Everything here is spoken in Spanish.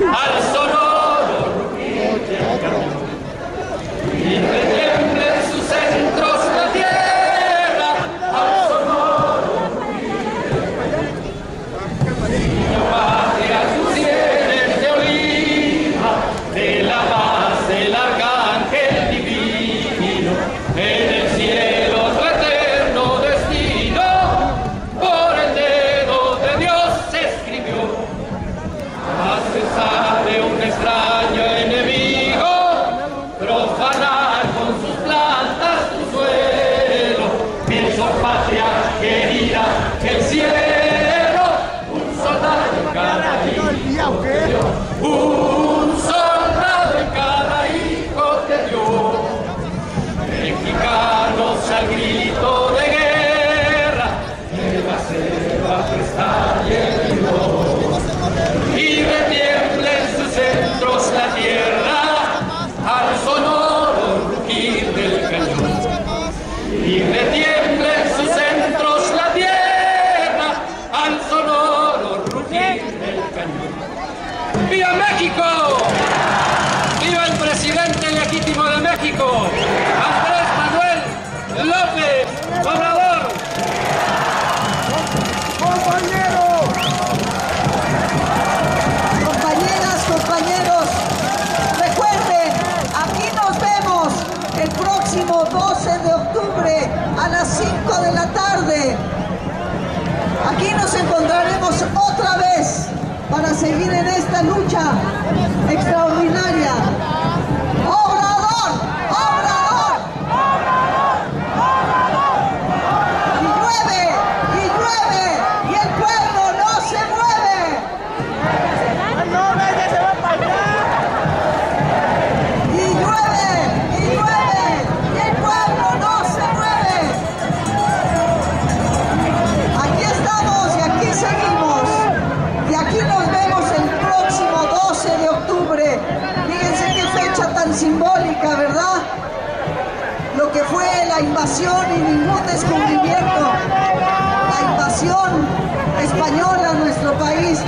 al Patria querida, que el cielo, un soldado en cada hijo te dio. Un soldado en cada hijo te dio. Mexicanos al grito de guerra, ser la prestar y el vigor y retiemble en sus centros la tierra al sonoro rugir del cañón. Y retiemble ¡Viva México! ¡Viva el presidente legítimo de México! Andrés Manuel López Obrador. Compañeras, compañeros, recuerden, aquí nos vemos el próximo 12 de octubre a las 5 de la tarde. Aquí nos encontraremos otra vez seguir en esta lucha extraordinaria. Simbólica, ¿verdad? Lo que fue la invasión y ningún descubrimiento. La invasión española a nuestro país.